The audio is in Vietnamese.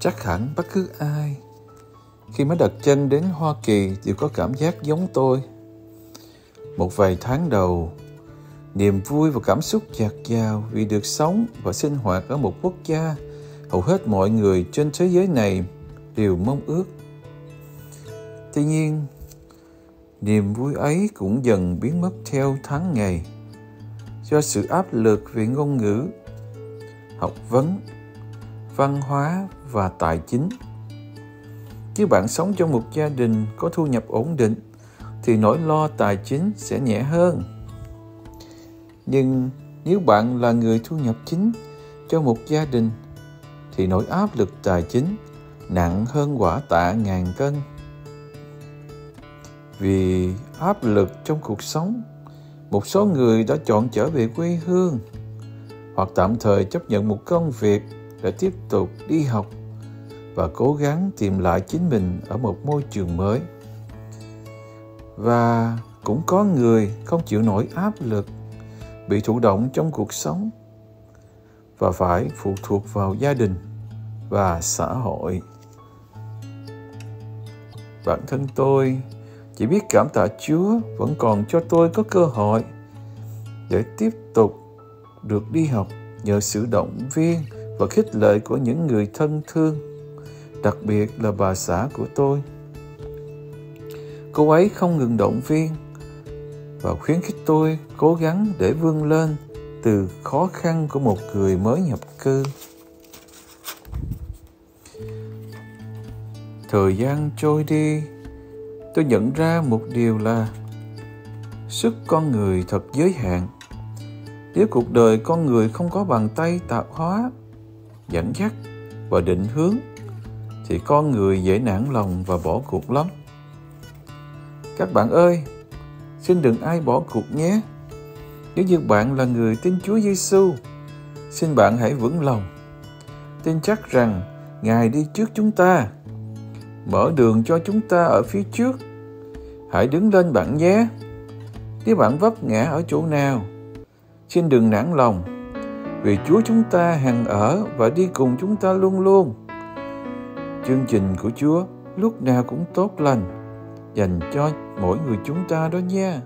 chắc hẳn bất cứ ai khi mới đặt chân đến Hoa Kỳ đều có cảm giác giống tôi. Một vài tháng đầu, niềm vui và cảm xúc dạt dào vì được sống và sinh hoạt ở một quốc gia hầu hết mọi người trên thế giới này đều mong ước. Tuy nhiên, niềm vui ấy cũng dần biến mất theo tháng ngày do sự áp lực về ngôn ngữ, học vấn, văn hóa và tài chính. Nếu bạn sống trong một gia đình có thu nhập ổn định thì nỗi lo tài chính sẽ nhẹ hơn. Nhưng nếu bạn là người thu nhập chính cho một gia đình thì nỗi áp lực tài chính nặng hơn quả tạ ngàn cân. Vì áp lực trong cuộc sống, một số người đã chọn trở về quê hương hoặc tạm thời chấp nhận một công việc đã tiếp tục đi học và cố gắng tìm lại chính mình ở một môi trường mới. Và cũng có người không chịu nổi áp lực, bị thụ động trong cuộc sống và phải phụ thuộc vào gia đình và xã hội. Bản thân tôi chỉ biết cảm tạ chúa vẫn còn cho tôi có cơ hội để tiếp tục được đi học nhờ sự động viên và khích lệ của những người thân thương, đặc biệt là bà xã của tôi. Cô ấy không ngừng động viên và khuyến khích tôi cố gắng để vươn lên từ khó khăn của một người mới nhập cư. Thời gian trôi đi, tôi nhận ra một điều là sức con người thật giới hạn. Nếu cuộc đời con người không có bàn tay tạo hóa dẫn dắt và định hướng thì con người dễ nản lòng và bỏ cuộc lắm các bạn ơi xin đừng ai bỏ cuộc nhé nếu như bạn là người tin Chúa Giêsu, xin bạn hãy vững lòng, tin chắc rằng Ngài đi trước chúng ta, mở đường cho chúng ta ở phía trước. Hãy đứng lên bạn nhé. Nếu bạn vấp ngã ở chỗ nào, xin đừng nản lòng, vì Chúa chúng ta hằng ở và đi cùng chúng ta luôn luôn. Chương trình của Chúa lúc nào cũng tốt lành, dành cho mỗi người chúng ta đó nha.